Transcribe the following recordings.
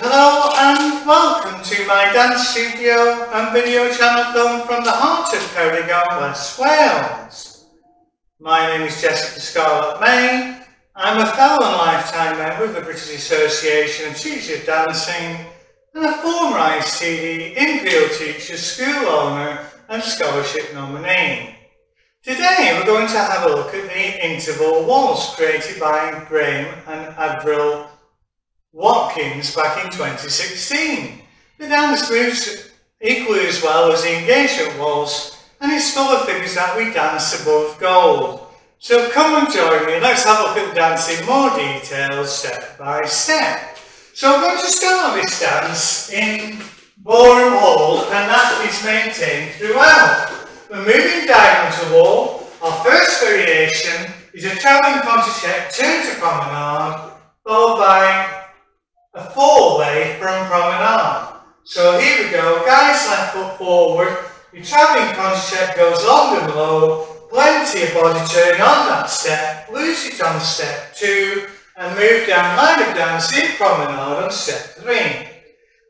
Hello and welcome to my dance studio and video channel film from the heart of Ceredigion, West Wales. My name is Jessica Scarlett May. I'm a fellow and lifetime member of the British Association of Teachers of Dancing and a former ICD infield teacher, school owner and scholarship nominee. Today we're going to have a look at the interval waltz created by Graham and Avril Watkins back in 2016. The dance moves equally as well as the engagement waltz and it's full of figures that we dance above gold. So come and join me, let's have a look at the dance in more detail step by step. So we're going to start this dance in ballroom hold and that is maintained throughout. We're moving diagonal to wall. Our first variation is a travelling contre-check, turn to promenade, followed by a fallaway from promenade. So here we go, guys left foot forward, your travelling contre-check goes long and low, plenty of body turn on that step, lose it on step two, and move down line of dance in promenade on step three.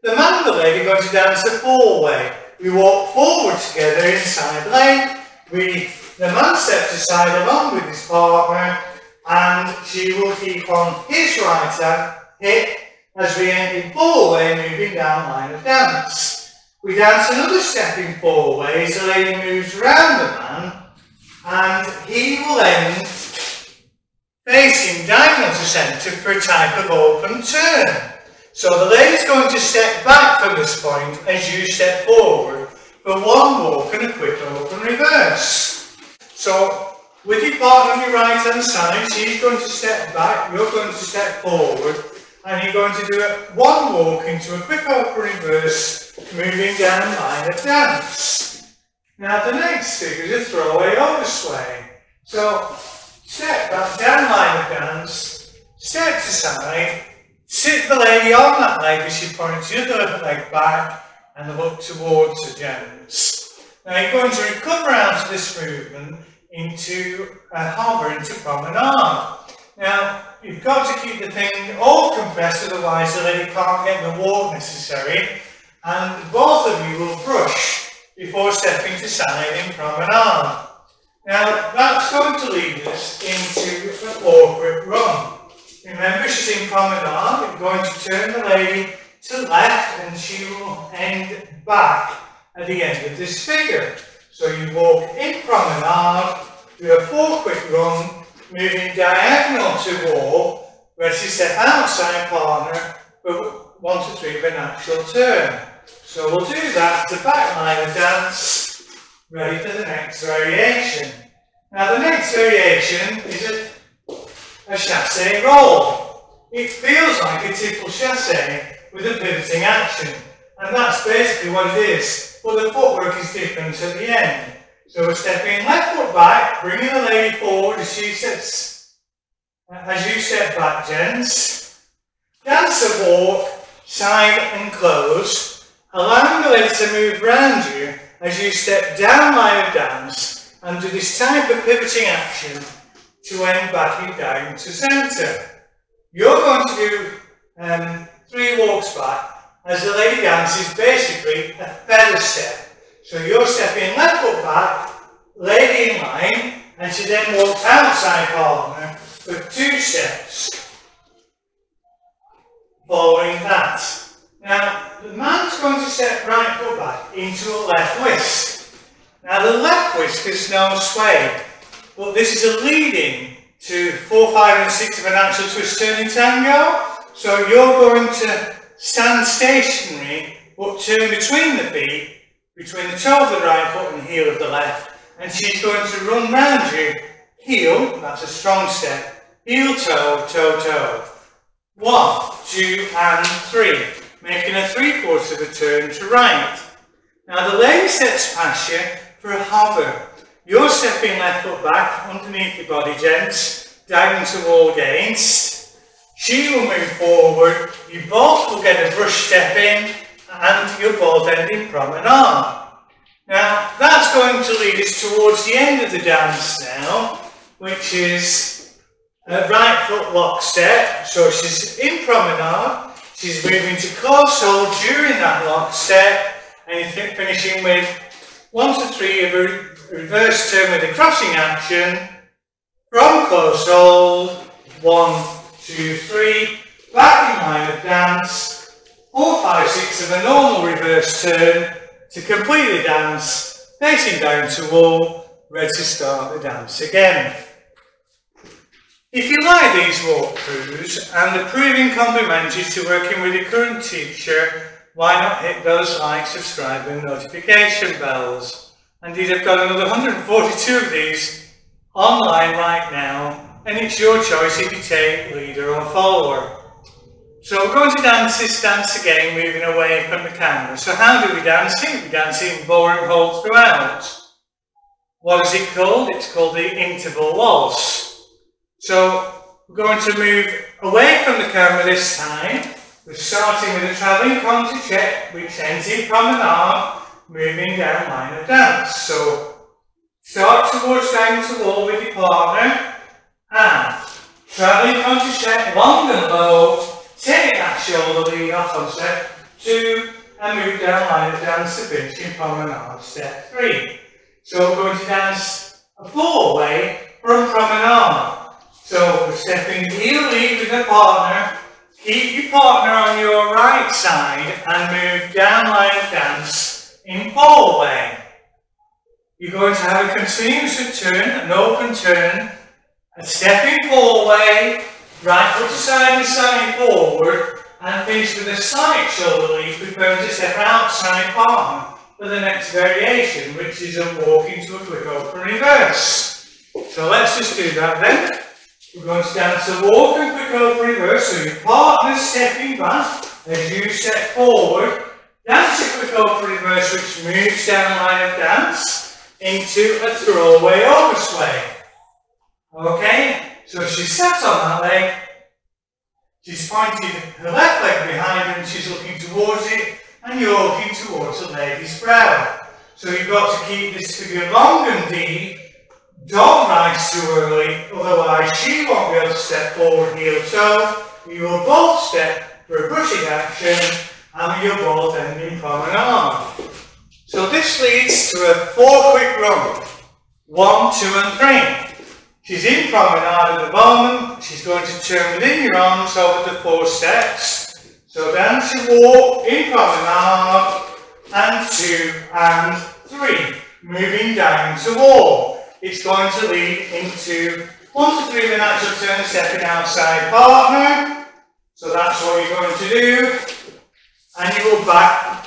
The man and the lady are going to dance a fallaway. We walk forward together inside lane, we, the man steps aside along with his partner, and she will keep on his right hand, hip, as we end in fallaway moving down line of dance. We dance another step in fallaways, the lady moves around the man and he will end facing diagonal to centre for a type of open turn. So the lady's going to step back from this point as you step forward for one walk and a quick open reverse. So with your partner on your right hand side, she's going to step back, you're going to step forward and you're going to do a one walk into a quick open reverse, moving down line of dance. Now the next figure is a throwaway over sway. So step back down line of dance, step to side, sit the lady on that leg as she points your other leg back and look towards the gents. Now you're going to recover out of this movement into a hover into promenade. Got to keep the thing all compressed, otherwise the lady can't get the walk necessary, and both of you will brush before stepping to side in promenade. Now, that's going to lead us into a awkward run. Remember, she's in promenade, we're going to turn the lady to left, and she will end back at the end of this figure. So you walk in promenade, do a four quick run, moving diagonal to wall, where she step outside partner, but one to three of a natural turn. So we'll do that to back line of dance, ready for the next variation. Now the next variation is a, a chasse roll. It feels like a typical chasse with a pivoting action, and that's basically what it is, but the footwork is different at the end. So we're stepping left foot back, bringing the lady forward as she sits. As you step back, gents. Dance a walk, side and close, allowing the lady to move around you as you step down line of dance and do this type of pivoting action to end backing down to centre. You're going to do um, three walks back as the lady dances basically a feather step. So you're stepping left foot back, lady in line, and she then walks outside partner for two steps. Following that. Now, the man's going to step right foot back into a left whisk. Now, the left whisk is no sway, but this is a leading to 4, 5 and 6 of an natural twist turning tango. So you're going to stand stationary, but turn between the feet between the toe of the right foot and heel of the left. And she's going to run round you. Heel, that's a strong step. Heel, toe, toe, toe. One, two, and three. Making a three quarters of a turn to right. Now the lady steps past you for a hover. You're stepping left foot back underneath your body, gents. Down to wall against. She will move forward. You both will get a brush step in and you're both ending promenade. Now, that's going to lead us towards the end of the dance now, which is a right foot lock step. So she's in promenade, She's moving to hold during that lock step and finishing with one to three of a reverse turn with a crossing action from hold, one, two, three, back in line of dance, four, five, six of a normal reverse turn to complete the dance, facing down to wall, ready to start the dance again. If you like these walkthroughs and the proving complimentary to working with your current teacher, why not hit those like, subscribe and notification bells. Indeed, I've got another 142 of these online right now, and it's your choice if you take leader or follower. So we're going to dance this dance again, moving away from the camera. So how do we dance it? We dance it in ballroom hold throughout. What is it called? It's called the interval waltz. So we're going to move away from the camera this time. We're starting with a travelling contra check, which ends in promenade, moving down line of dance. So start towards down to wall with your partner, and travelling contra check, long and low, take that shoulder lead off on step two, and move down line of dance to finish in promenade, step three. So we're going to dance a fallaway from promenade. So we're stepping heel lead with a partner. Keep your partner on your right side and move down line of dance in fallaway. You're going to have a continuous turn, an open turn, a stepping fallaway, right foot side and side forward, and finish with a side shoulder lead, preparing to step outside partner for the next variation, which is a walk into a quick open reverse. So let's just do that then. We're going to dance a walk and quick open reverse. So your partner's stepping back as you step forward. Dance a quick open reverse which moves down the line of dance into a throwaway oversway. Okay, so she steps on that leg. She's pointing her left leg behind her and she's looking towards it and you're looking towards the lady's brow. So you've got to keep this figure long and deep don't rise too early, otherwise she won't be able to step forward heel toe. You will both step for a brushing action and you're both end in promenade. So this leads to a four quick run. One, two and three. She's in promenade at the moment. She's going to turn within your arms over the four steps. So dance your walk in promenade and two and three. Moving down to walk it's going to lead into one to three of the natural turn, stepping outside partner. So that's what you're going to do. And you go back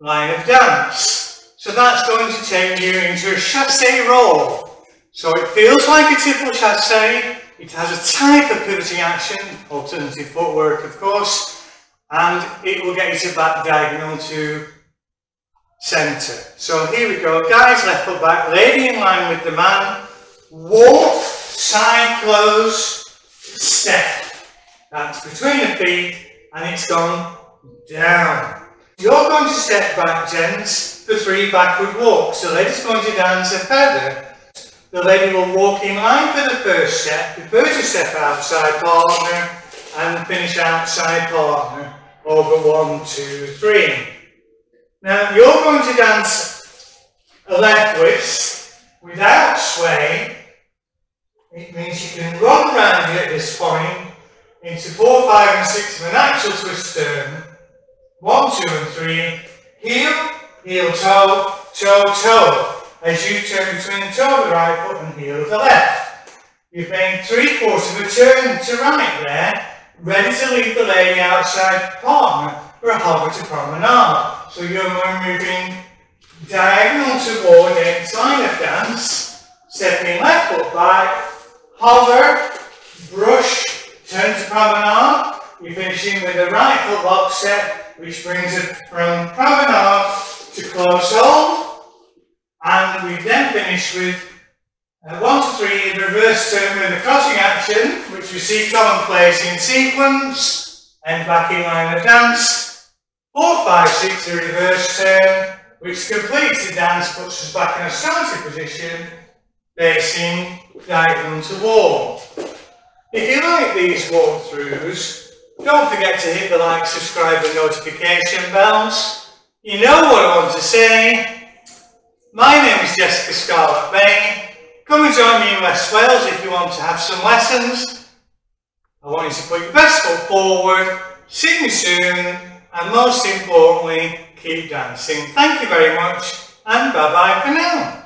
line of dance. So that's going to take you into a chassé roll. So it feels like a typical chassé. It has a type of pivoting action, alternative footwork of course, and it will get you to back diagonal to centre. So here we go, guys left foot back, lady in line with the man, walk, side close, step. That's between the feet and it's gone down. You're going to step back, gents, for three backward walks. The lady's going to dance a feather. The lady will walk in line for the first step, prepare to step outside partner, and finish outside partner over one, two, three. Now you're going to dance a left twist without swaying. It means you can run around it at this point into four, five, and six of a natural twist turn. One, two, and three. Heel, heel, toe, toe, toe. As you turn between the toe the right foot and heel of the left. You've made three quarters of a turn to right there, ready to leave the lady outside partner for a hover to promenade. So you're moving diagonal toward a line of dance, stepping left foot back, hover, brush, turn to promenade. You're finishing with a right foot lock step, which brings it from promenade to close hold. And we then finish with a one to three reverse turn with a crossing action, which we see commonplace in sequence, and back in line of dance. Four, five, six, a reverse turn, which completes the dance, puts us back in a starting position, facing diagonal to wall. If you like these walkthroughs, Don't forget to hit the like, subscribe and notification bells. You know what I want to say. My name is Jessica Scarlett May. Come and join me in West Wales if you want to have some lessons. I want you to put your best foot forward, see me soon, and most importantly, keep dancing. Thank you very much, and bye bye for now.